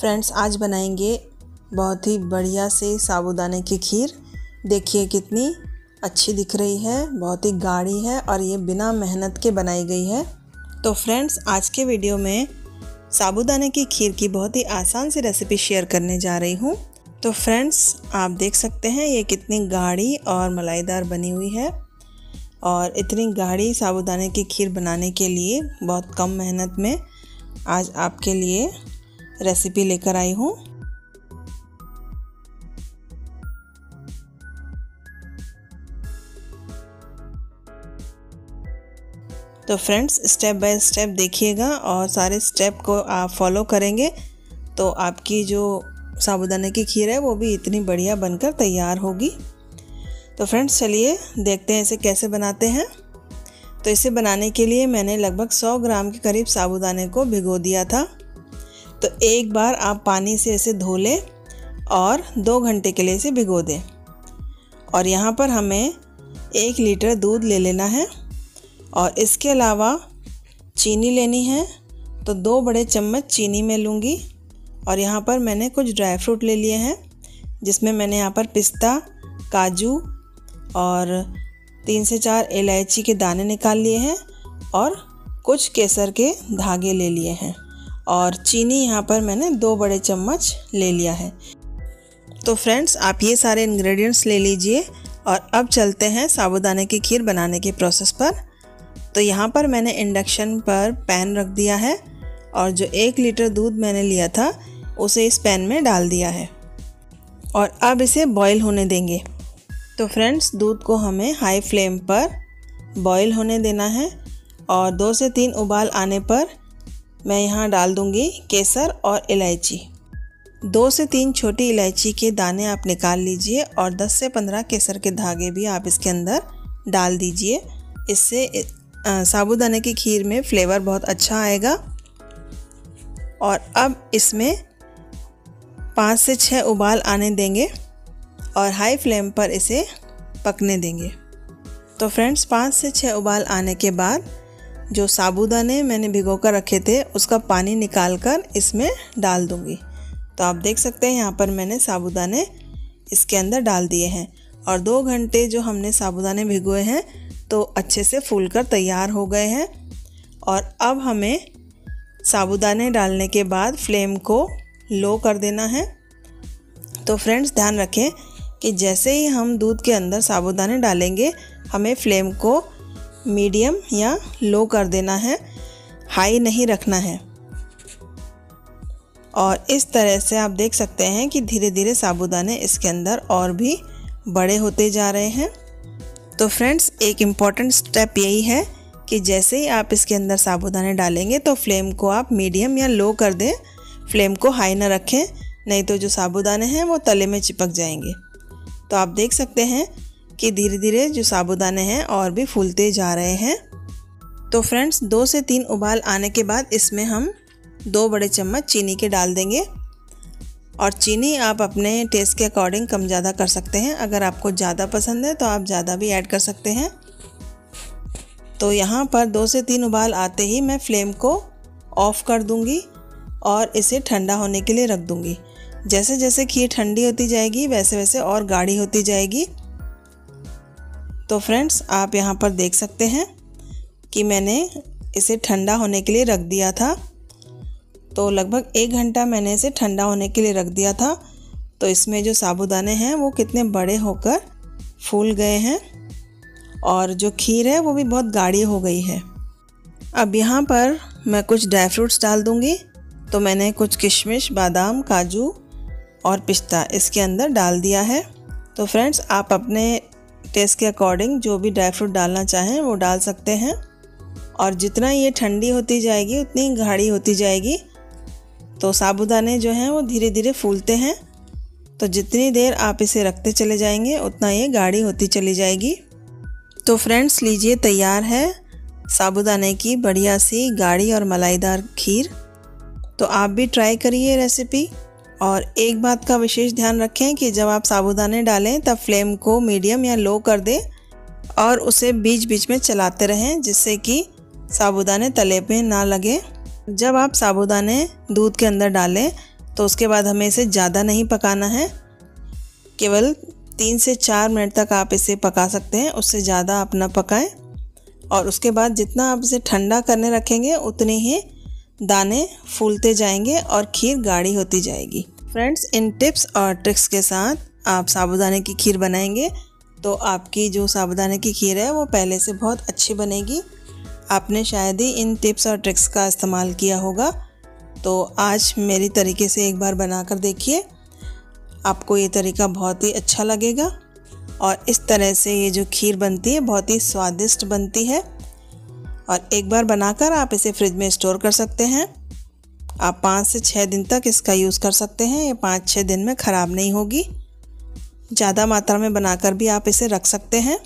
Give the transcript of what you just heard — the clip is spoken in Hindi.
फ्रेंड्स, आज बनाएँगे बहुत ही बढ़िया से साबूदाने की खीर। देखिए कितनी अच्छी दिख रही है, बहुत ही गाढ़ी है और ये बिना मेहनत के बनाई गई है। तो फ्रेंड्स, आज के वीडियो में साबूदाने की खीर की बहुत ही आसान सी रेसिपी शेयर करने जा रही हूँ। तो फ्रेंड्स, आप देख सकते हैं ये कितनी गाढ़ी और मलाईदार बनी हुई है और इतनी गाढ़ी साबूदाने की खीर बनाने के लिए बहुत कम मेहनत में आज आपके लिए रेसिपी लेकर आई हूँ। तो फ्रेंड्स, स्टेप बाय स्टेप देखिएगा और सारे स्टेप को आप फॉलो करेंगे। तो आपकी जो साबुदाने की खीर है, वो भी इतनी बढ़िया बनकर तैयार होगी। तो फ्रेंड्स, चलिए देखते हैं इसे कैसे बनाते हैं। तो इसे बनाने के लिए मैंने लगभग 100 ग्राम के करीब साबुदाने को भिगो दिया था। तो एक बार आप पानी से इसे धो लें और दो घंटे के लिए इसे भिगो दें। और यहाँ पर हमें एक लीटर दूध ले लेना है और इसके अलावा चीनी लेनी है तो दो बड़े चम्मच चीनी मैं लूँगी। और यहाँ पर मैंने कुछ ड्राई फ्रूट ले लिए हैं, जिसमें मैंने यहाँ पर पिस्ता, काजू और तीन से चार इलायची के दाने निकाल लिए हैं और कुछ केसर के धागे ले लिए हैं। और चीनी यहाँ पर मैंने दो बड़े चम्मच ले लिया है। तो फ्रेंड्स, आप ये सारे इंग्रेडिएंट्स ले लीजिए और अब चलते हैं साबुदाने की खीर बनाने के प्रोसेस पर। तो यहाँ पर मैंने इंडक्शन पर पैन रख दिया है और जो एक लीटर दूध मैंने लिया था, उसे इस पैन में डाल दिया है। और अब इसे बॉईल होने देंगे। तो फ्रेंड्स, दूध को हमें हाई फ्लेम पर बॉईल होने देना है और दो से तीन उबाल आने पर मैं यहाँ डाल दूँगी केसर और इलायची। दो से तीन छोटी इलायची के दाने आप निकाल लीजिए और 10 से 15 केसर के धागे भी आप इसके अंदर डाल दीजिए। इससे साबुदाने की खीर में फ्लेवर बहुत अच्छा आएगा। और अब इसमें पाँच से छः उबाल आने देंगे और हाई फ्लेम पर इसे पकने देंगे। तो फ्रेंड्स, पाँच से छः उबाल आने के बाद जो साबूदाने मैंने भिगो कर रखे थे, उसका पानी निकाल कर इसमें डाल दूँगी। तो आप देख सकते हैं, यहाँ पर मैंने साबूदाने इसके अंदर डाल दिए हैं। और दो घंटे जो हमने साबूदाने भिगोए हैं तो अच्छे से फूल कर तैयार हो गए हैं। और अब हमें साबूदाने डालने के बाद फ्लेम को लो कर देना है। तो फ्रेंड्स, ध्यान रखें कि जैसे ही हम दूध के अंदर साबूदाने डालेंगे, हमें फ्लेम को मीडियम या लो कर देना है, हाई नहीं रखना है। और इस तरह से आप देख सकते हैं कि धीरे धीरे साबुदाने इसके अंदर और भी बड़े होते जा रहे हैं। तो फ्रेंड्स, एक इंपॉर्टेंट स्टेप यही है कि जैसे ही आप इसके अंदर साबुदाने डालेंगे तो फ्लेम को आप मीडियम या लो कर दें। फ्लेम को हाई ना रखें, नहीं तो जो साबुदाने हैं, वो तले में चिपक जाएँगे। तो आप देख सकते हैं कि धीरे धीरे जो साबुदाने हैं और भी फूलते जा रहे हैं। तो फ्रेंड्स, दो से तीन उबाल आने के बाद इसमें हम दो बड़े चम्मच चीनी के डाल देंगे। और चीनी आप अपने टेस्ट के अकॉर्डिंग कम ज़्यादा कर सकते हैं। अगर आपको ज़्यादा पसंद है तो आप ज़्यादा भी ऐड कर सकते हैं। तो यहाँ पर दो से तीन उबाल आते ही मैं फ्लेम को ऑफ़ कर दूँगी और इसे ठंडा होने के लिए रख दूँगी। जैसे जैसे खीर ठंडी होती जाएगी वैसे वैसे और गाढ़ी होती जाएगी। तो फ्रेंड्स आप यहाँ पर देख सकते हैं कि मैंने इसे ठंडा होने के लिए रख दिया था। तो लगभग एक घंटा मैंने इसे ठंडा होने के लिए रख दिया था। तो इसमें जो साबुदाने हैं, वो कितने बड़े होकर फूल गए हैं और जो खीर है, वो भी बहुत गाढ़ी हो गई है। अब यहाँ पर मैं कुछ ड्राई फ्रूट्स डाल दूँगी। तो मैंने कुछ किशमिश, बादाम, काजू और पिस्ता इसके अंदर डाल दिया है। तो फ्रेंड्स आप अपने टेस्ट के अकॉर्डिंग जो भी ड्राई फ्रूट डालना चाहें वो डाल सकते हैं। और जितना ये ठंडी होती जाएगी, उतनी गाढ़ी होती जाएगी। तो साबुदाने जो हैं वो धीरे धीरे फूलते हैं। तो जितनी देर आप इसे रखते चले जाएँगे, उतना ये गाढ़ी होती चली जाएगी। तो फ्रेंड्स, लीजिए तैयार है साबुदाने की बढ़िया सी गाढ़ी और मलाईदार खीर। तो आप भी ट्राई करिए रेसिपी। और एक बात का विशेष ध्यान रखें कि जब आप साबुदाने डालें, तब फ्लेम को मीडियम या लो कर दें और उसे बीच बीच में चलाते रहें, जिससे कि साबुदाने तले पे ना लगे। जब आप साबुदाने दूध के अंदर डालें तो उसके बाद हमें इसे ज़्यादा नहीं पकाना है। केवल तीन से चार मिनट तक आप इसे पका सकते हैं, उससे ज़्यादा आप ना पकाएँ। और उसके बाद जितना आप इसे ठंडा करने रखेंगे, उतने ही दाने फूलते जाएँगे और खीर गाढ़ी होती जाएगी। फ्रेंड्स इन टिप्स और ट्रिक्स के साथ आप साबुदाने की खीर बनाएँगे। तो आपकी जो साबुदाने की खीर है, वो पहले से बहुत अच्छी बनेगी। आपने शायद ही इन टिप्स और ट्रिक्स का इस्तेमाल किया होगा। तो आज मेरी तरीके से एक बार बना कर देखिए। आपको ये तरीका बहुत ही अच्छा लगेगा। और इस तरह से ये जो खीर बनती है, बहुत ही स्वादिष्ट बनती है। और एक बार बनाकर आप इसे फ्रिज में स्टोर कर सकते हैं। आप पाँच से छः दिन तक इसका यूज़ कर सकते हैं। ये पाँच छः दिन में ख़राब नहीं होगी। ज़्यादा मात्रा में बनाकर भी आप इसे रख सकते हैं।